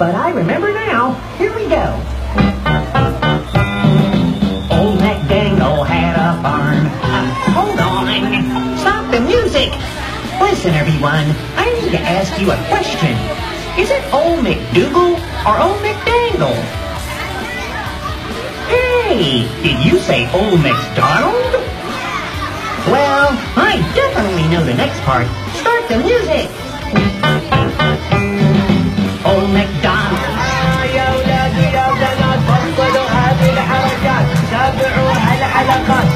but I remember now. Here we go. Old MacDangle had a farm. Uh, hold on. Stop the music. Listen, everyone. I need to ask you a question. Is it Old MacDougal or Old MacDangle? Hey, did you say Old MacDonald? Well, I definitely know the next part. Start the music. Old MacDonald. يا ولادي يا بنات بطلوا هذه الحركات تابعوها الحلقات